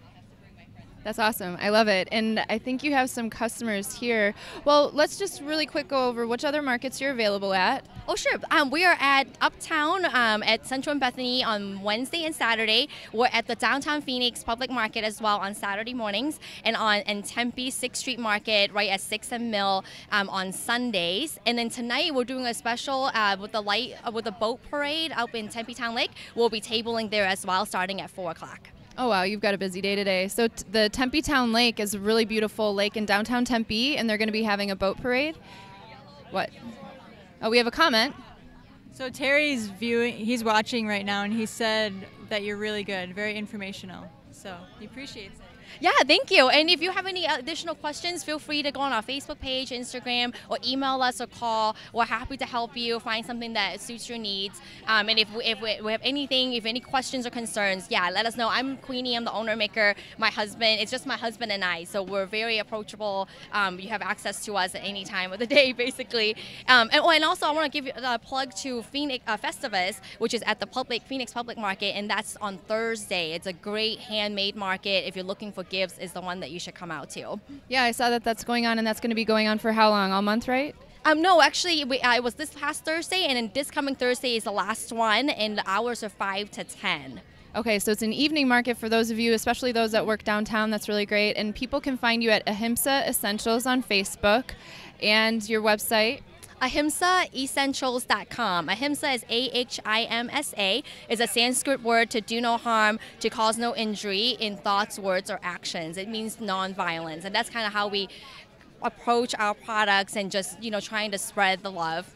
That's awesome. I love it. And I think you have some customers here. Well, let's just really quick go over which other markets you're available at. Oh, sure. Um, we are at Uptown um, at Central and Bethany on Wednesday and Saturday. We're at the Downtown Phoenix Public Market as well on Saturday mornings, and on and Tempe Sixth Street Market right at Six and Mill um, on Sundays. And then tonight we're doing a special uh, with the light uh, with the boat parade up in Tempe Town Lake. We'll be tabling there as well, starting at four o'clock. Oh wow, you've got a busy day today. So t- the Tempe Town Lake is a really beautiful lake in downtown Tempe, and they're going to be having a boat parade. What? Oh, we have a comment. So Terry's viewing, he's watching right now, and he said that you're really good, very informational. So he appreciates it. Yeah, thank you. And if you have any additional questions, feel free to go on our Facebook page, Instagram, or email us or call. We're happy to help you find something that suits your needs. Um, and if we, if we, have anything, if any questions or concerns, yeah, let us know. I'm Queenie. I'm the owner maker. My husband, it's just my husband and I. So we're very approachable. Um, you have access to us at any time of the [LAUGHS] day, basically. Um, and, oh, and also, I want to give a plug to Phoenix uh, Festivus, which is at the public Phoenix Public Market, and that's on Thursday. It's a great handmade market. If you're looking for Gibbs is the one that you should come out to. Yeah, I saw that that's going on, and that's going to be going on for how long? All month, right? Um, no, actually, we, uh, it was this past Thursday, and then this coming Thursday is the last one, and the hours are 5 to 10. Okay, so it's an evening market for those of you, especially those that work downtown. That's really great. And people can find you at Ahimsa Essentials on Facebook and your website. AhimsaEssentials.com. Ahimsa is A H I M S A. is a Sanskrit word to do no harm, to cause no injury in thoughts, words, or actions. It means nonviolence, and that's kind of how we approach our products and just you know trying to spread the love.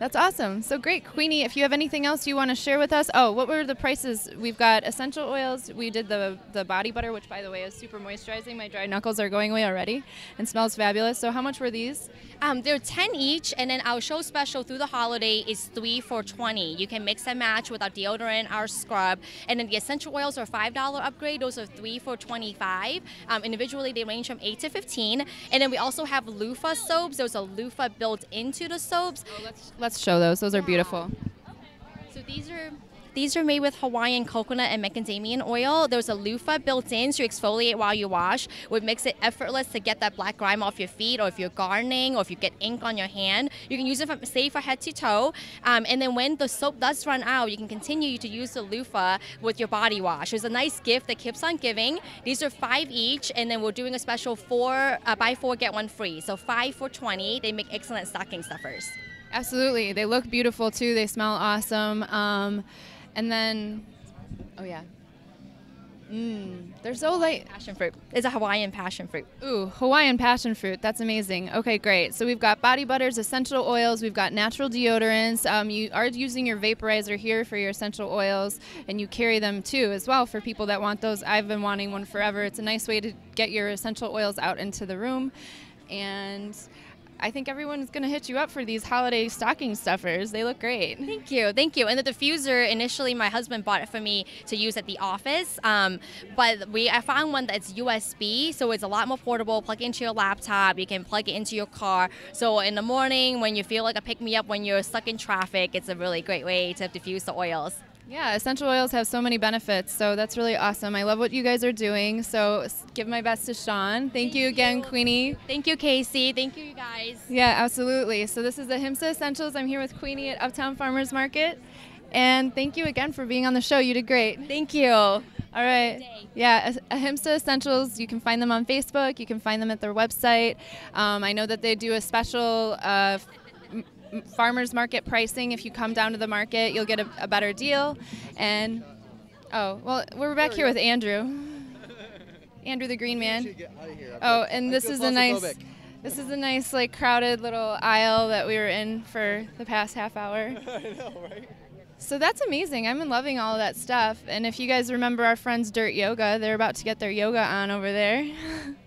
That's awesome. So great, Queenie. If you have anything else you want to share with us, oh, what were the prices? We've got essential oils. We did the the body butter, which by the way is super moisturizing. My dry knuckles are going away already, and smells fabulous. So how much were these? Um, they're ten each, and then our show special through the holiday is three for twenty. You can mix and match with our deodorant, our scrub, and then the essential oils are five dollar upgrade. Those are three for twenty five. Um, individually, they range from eight to fifteen, and then we also have loofah soaps. There's a loofah built into the soaps. Oh, let's, let's show those. Those are beautiful. So these are These are made with Hawaiian coconut and macadamia oil. There's a loofah built in to exfoliate while you wash, which makes it effortless to get that black grime off your feet, or if you're gardening, or if you get ink on your hand. You can use it from, say for head to toe. Um, and then when the soap does run out, you can continue to use the loofah with your body wash. It's a nice gift that keeps on giving. These are five each, and then we're doing a special four uh, buy four get one free. So five for twenty. They make excellent stocking stuffers. Absolutely. They look beautiful too. They smell awesome. Um, and then, oh yeah. Mmm, they're so light. Passion fruit. It's a Hawaiian passion fruit. Ooh, Hawaiian passion fruit. That's amazing. Okay, great. So we've got body butters, essential oils. We've got natural deodorants. Um, you are using your vaporizer here for your essential oils, and you carry them too as well for people that want those. I've been wanting one forever. It's a nice way to get your essential oils out into the room, and I think everyone's going to hit you up for these holiday stocking stuffers. They look great. Thank you, thank you. And the diffuser, initially, my husband bought it for me to use at the office, um, but we I found one that's USB, so it's a lot more portable. Plug it into your laptop. You can plug it into your car. So in the morning, when you feel like a pick me up when you're stuck in traffic, it's a really great way to diffuse the oils. Yeah, essential oils have so many benefits, so that's really awesome. I love what you guys are doing. So give my best to Sean. Thank, you again, Queenie. Thank you, Casey. Thank you, you guys. Yeah, absolutely. So this is the Himsa Essentials. I'm here with Queenie at Uptown Farmers Market. And thank you again for being on the show. You did great. Thank you. All right. Yeah, Ahimsa Essentials. You can find them on Facebook. You can find them at their website. Um, I know that they do a special uh, f- m- m- farmers market pricing. If you come down to the market, you'll get a, a better deal. And oh, well, we're back here with Andrew. Andrew the Green Man. Oh, and this is a nice. This is a nice, like, crowded little aisle that we were in for the past half hour. [LAUGHS] I know, right? So that's amazing. I'm loving all of that stuff. And if you guys remember our friends Dirt Yoga, they're about to get their yoga on over there. [LAUGHS]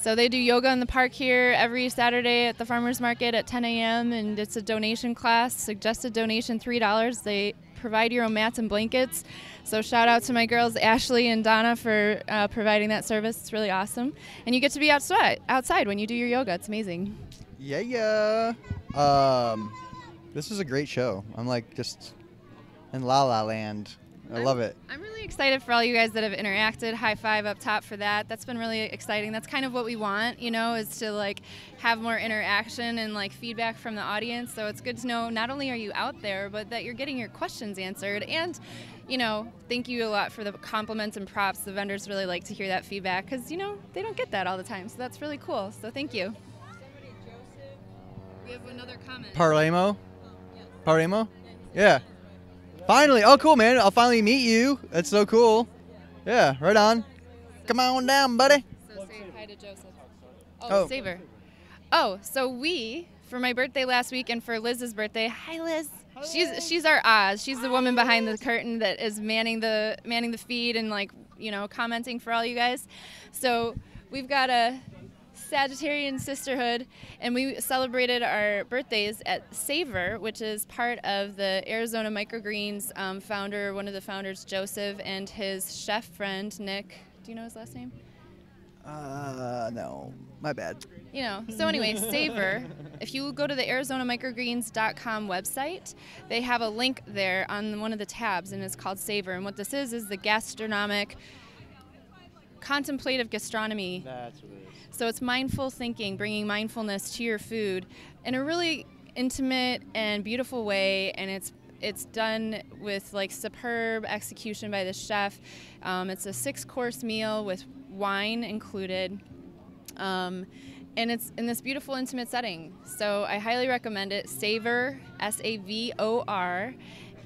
so they do yoga in the park here every Saturday at the farmers market at 10 a.m. and it's a donation class. Suggested donation $3. They provide your own mats and blankets. So shout out to my girls Ashley and Donna for uh, providing that service. It's really awesome. And you get to be outside outside when you do your yoga. It's amazing. Yeah, yeah. Um, this is a great show. I'm like just in La La Land. I I'm- love it. I'm really excited for all you guys that have interacted. High five up top for that. That's been really exciting. That's kind of what we want, you know, is to like have more interaction and like feedback from the audience. So it's good to know not only are you out there, but that you're getting your questions answered. And, you know, thank you a lot for the compliments and props. The vendors really like to hear that feedback because, you know, they don't get that all the time. So that's really cool. So thank you. We have another comment. Parlemo? Oh, Parlemo? Yeah. Finally. Oh, cool, man. I'll finally meet you. That's so cool. Yeah, right on. Come on down, buddy. So say hi to Joseph. Oh, Oh. Savor. Oh, so we for my birthday last week and for Liz's birthday. Hi, Liz. She's she's our Oz. She's the woman behind the curtain that is manning the manning the feed and like you know commenting for all you guys. So we've got a Sagittarian Sisterhood, and we celebrated our birthdays at Savor, which is part of the Arizona Microgreens um, founder, one of the founders, Joseph, and his chef friend, Nick. Do you know his last name? Uh, no. My bad. You know, so anyway, [LAUGHS] Savor, if you go to the ArizonaMicrogreens.com website, they have a link there on one of the tabs, and it's called Savor. And what this is, is the gastronomic, contemplative gastronomy So it's mindful thinking, bringing mindfulness to your food in a really intimate and beautiful way, and it's it's done with like superb execution by the chef. Um, it's a six-course meal with wine included, um, and it's in this beautiful intimate setting. So I highly recommend it. Savor, S-A-V-O-R,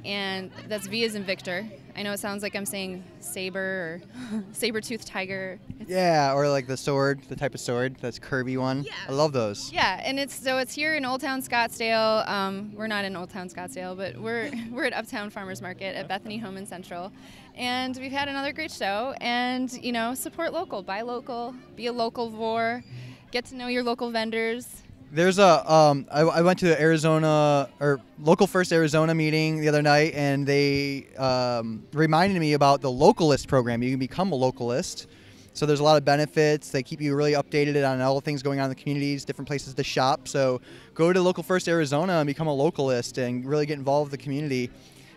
and that's V as in Victor. I know it sounds like I'm saying saber or [LAUGHS] saber-toothed tiger. It's Yeah, or like the sword, the type of sword, that's curvy one. Yeah. I love those. Yeah, and it's so it's here in Old Town Scottsdale. Um, we're not in Old Town Scottsdale, but we're [LAUGHS] we're at Uptown Farmers Market at Bethany Home and Central, and we've had another great show. And you know, support local, buy local, be a locavore, get to know your local vendors. There's a um I, I went to the Arizona or local first Arizona meeting the other night and they um, reminded me about the localist program. You can become a localist. So there's a lot of benefits. They keep you really updated on all the things going on in the communities, different places to shop. So go to local first Arizona and become a localist and really get involved with the community.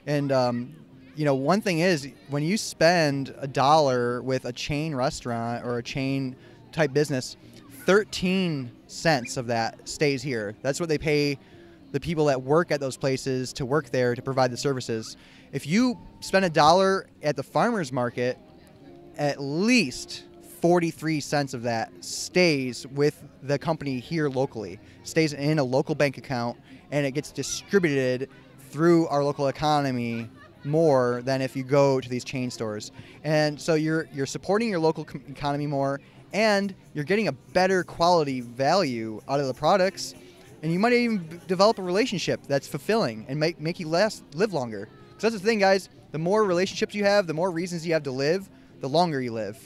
And um, you know, one thing is when you spend a dollar with a chain restaurant or a chain type business, 13 cents of that stays here. That's what they pay the people that work at those places to work there to provide the services. If you spend a dollar at the farmers market, at least 43 cents of that stays with the company here locally, stays in a local bank account, and it gets distributed through our local economy more than if you go to these chain stores. And so you're you're supporting your local economy more and you're getting a better quality value out of the products and you might even develop a relationship that's fulfilling and make make you last live longer. Because that's the thing guys, the more relationships you have, the more reasons you have to live, the longer you live.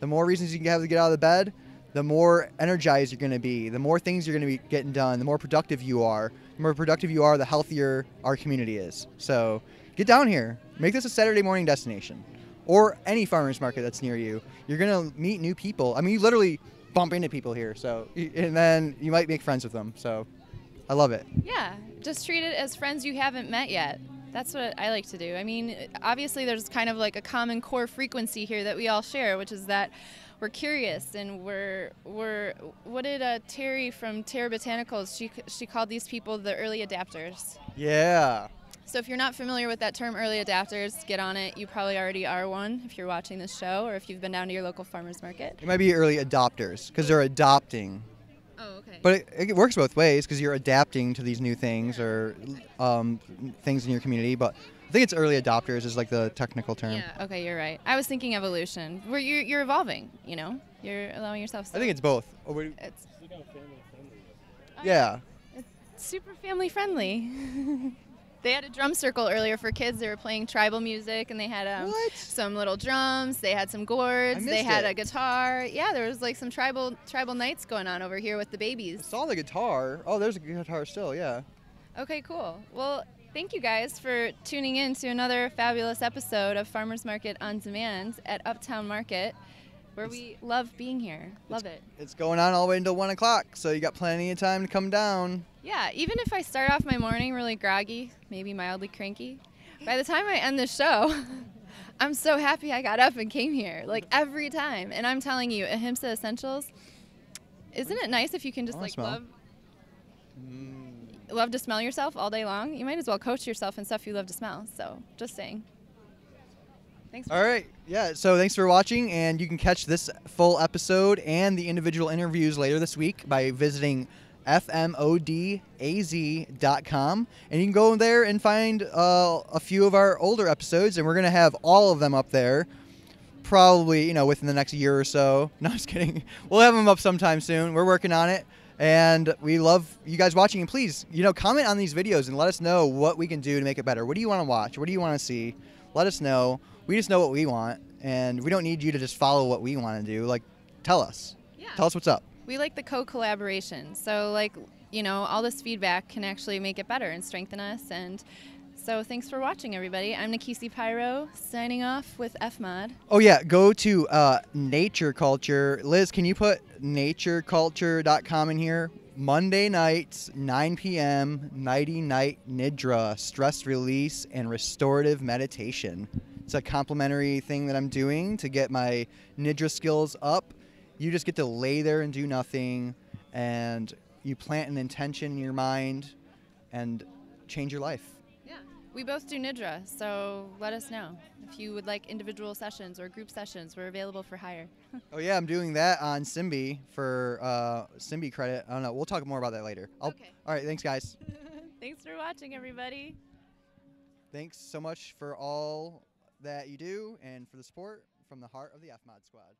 The more reasons you have to get out of the bed, the more energized you're going to be, the more things you're going to be getting done, the more productive you are. The more productive you are, the healthier our community is. So get down here. Make this a Saturday morning destination or any farmer's market that's near you. You're going to meet new people. I mean, you literally bump into people here. So, and then you might make friends with them. So I love it. Yeah, just treat it as friends you haven't met yet. That's what I like to do. I mean, obviously, there's kind of like a common core frequency here that we all share, which is that we're curious and we're we're. What did uh, Terry from Terra Botanicals? She she called these people the early adapters. Yeah. So if you're not familiar with that term, early adapters, get on it. You probably already are one if you're watching this show or if you've been down to your local farmers market. You might be early adopters because they're adopting. Oh, okay. But it, it works both ways because you're adapting to these new things or um, things in your community. But I think it's early adopters is like the technical term. yeah. Okay, you're right. I was thinking evolution. Where you're you're evolving. You know, you're allowing yourself. I think it's both. Oh, wait, it's yeah. super family friendly. [LAUGHS] they had a drum circle earlier for kids. They were playing tribal music, and they had um, some little drums. They had some gourds. They had it. a guitar. Yeah, there was like some tribal tribal nights going on over here with the I babies. saw the guitar. Oh, there's a guitar still. Yeah. Okay, cool. Well, thank you guys for tuning in to another fabulous episode of Farmers Market on Demand at Uptown Market, where we love being here. Love it. It's going on all the way until one o'clock, so you got plenty of time to come down. Yeah, even if I start off my morning really groggy, maybe mildly cranky, by the time I end the show, [LAUGHS] I'm so happy I got up and came here, like every time. And I'm telling you, Ahimsa Essentials, isn't it nice if you can just like smell. love love to smell yourself all day long? You might as well coach yourself in stuff you love to smell. So, just saying. Thanks. All right. Yeah. So thanks for watching, and you can catch this full episode and the individual interviews later this week by visiting fmodaz.com, and you can go there and find uh, a few of our older episodes, and we're gonna have all of them up there. Probably, you know, within the next year or so. [LAUGHS] No, i'm just kidding. We'll have them up sometime soon. We're working on it, and we love you guys watching. And please, you know, comment on these videos and let us know what we can do to make it better. What do you want to watch? What do you want to see? Let us know. We just know what we want, and we don't need you to just follow what we want to do. Like, tell us. Yeah. Tell us what's up. We like the co-collaboration. So like, you know, all this feedback can actually make it better and strengthen us and so thanks for watching everybody. I'm Nkisi Pyro signing off with FMod. Oh yeah, go to uh, Nature Culture. Liz, can you put natureculture.com in here? Monday nights, 9 p.m. Nighty Night Nidra, stress release and restorative meditation. It's a complimentary thing that I'm doing to get my Nidra skills up. You just get to lay there and do nothing, and you plant an intention in your mind and change your life. We both do Nidra, so let us know. If you would like individual sessions or group sessions, we're available for hire. [LAUGHS] Oh yeah, I'm doing that on Simbi for uh, Simbi credit. I don't know. We'll talk more about that later. I'll, Okay. All right. Thanks, guys. [LAUGHS] thanks for watching everybody. Thanks so much for all that you do and for the support from the heart of the FMod squad.